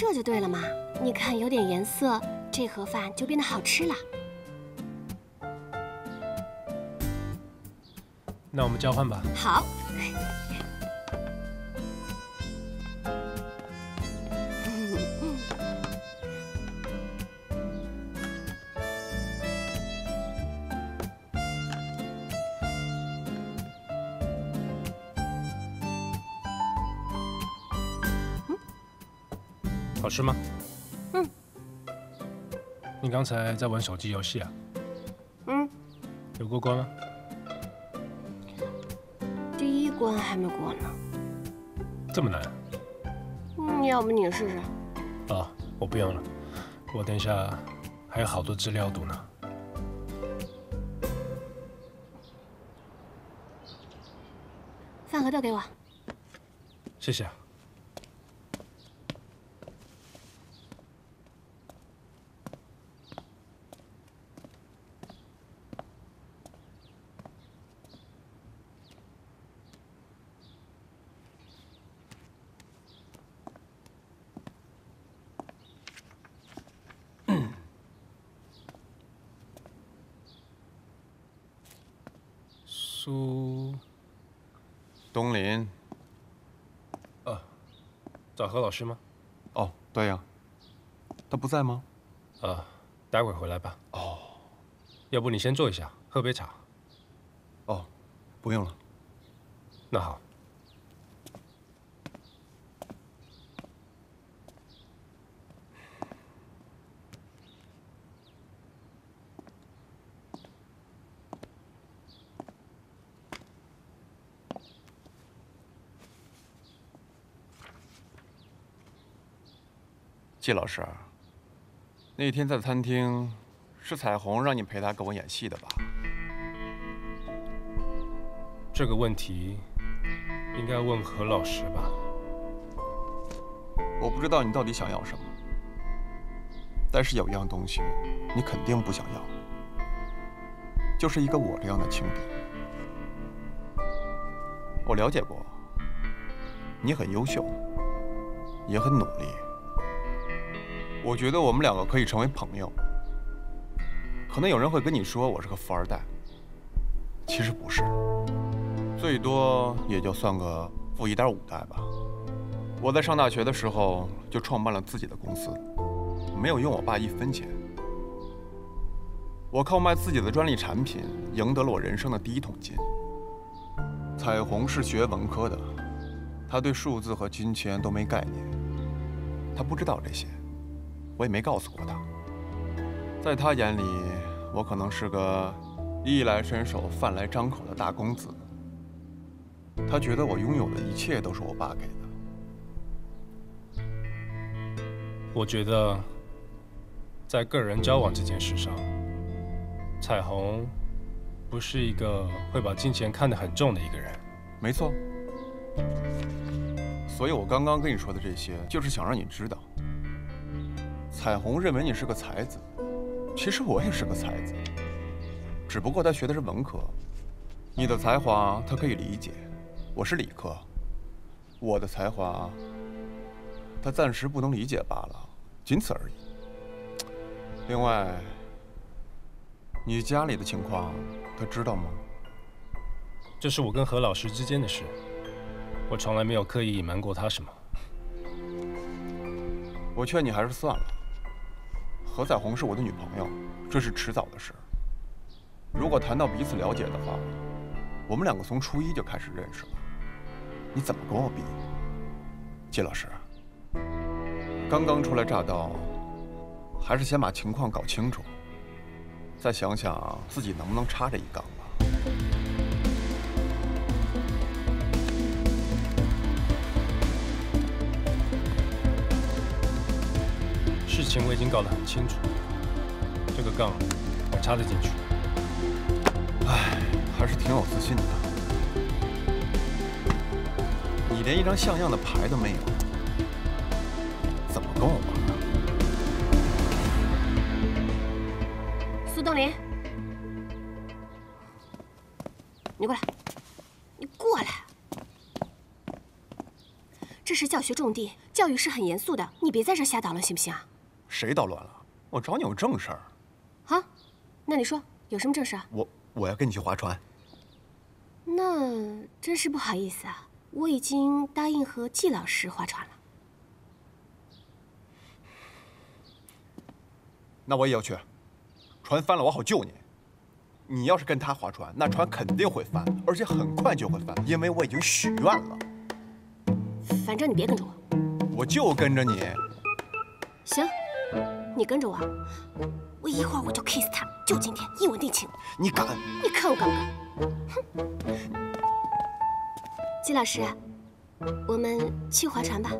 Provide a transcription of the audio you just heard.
这就对了嘛！你看，有点颜色，这盒饭就变得好吃了。那我们交换吧。好。好吃吗？嗯。你刚才在玩手机游戏啊？嗯。有过关吗？第一关还没过呢。这么难？嗯，要不你试试？哦，我不用了，我等一下还有好多资料读呢。饭盒都给我。谢谢。苏东林，啊，找何老师吗？哦，对呀，他不在吗？啊，待会儿回来吧。哦，要不你先坐一下，喝杯茶。哦，不用了。那好。季老师，那天在餐厅，是彩虹让你陪她跟我演戏的吧？这个问题应该问何老师吧。我不知道你到底想要什么，但是有一样东西你肯定不想要，就是一个我这样的情敌。我了解过，你很优秀，也很努力。我觉得我们两个可以成为朋友。可能有人会跟你说我是个富二代，其实不是，最多也就算个富一点五代吧。我在上大学的时候就创办了自己的公司，没有用我爸一分钱。我靠卖自己的专利产品赢得了我人生的第一桶金。彩虹是学文科的，他对数字和金钱都没概念，他不知道这些。我也没告诉过他，在他眼里，我可能是个衣来伸手、饭来张口的大公子。他觉得我拥有的一切都是我爸给的。我觉得，在个人交往这件事上，彩虹不是一个会把金钱看得很重的一个人。没错，所以我刚刚跟你说的这些，就是想让你知道。彩虹认为你是个才子，其实我也是个才子，只不过他学的是文科。你的才华他可以理解，我是理科，我的才华他暂时不能理解罢了，仅此而已。另外，你家里的情况他知道吗？这是我跟何老师之间的事，我从来没有刻意隐瞒过他什么。我劝你还是算了。何彩虹是我的女朋友，这是迟早的事。如果谈到彼此了解的话，我们两个从初一就开始认识了。你怎么跟我比？季老师，刚刚初来乍到，还是先把情况搞清楚，再想想自己能不能插这一杠情我已经搞得很清楚，这个杠我插得进去。唉，还是挺有自信的。你连一张像样的牌都没有，怎么跟我玩啊？苏东林，你过来，你过来，这。是教学重地，教育是很严肃的，你别在这瞎捣乱，行不行啊？谁捣乱了？我找你有正事儿。好，那你说有什么正事啊？我我要跟你去划船。那真是不好意思啊，我已经答应和季老师划船了。那我也要去，船翻了我好救你。你要是跟他划船，那船肯定会翻，而且很快就会翻，因为我已经许愿了。反正你别跟着我，我就跟着你。行，你跟着我，我一会儿我就 kiss 他，就今天一吻定情。你敢？你看我敢不敢？哼！季老师，我们去划船吧。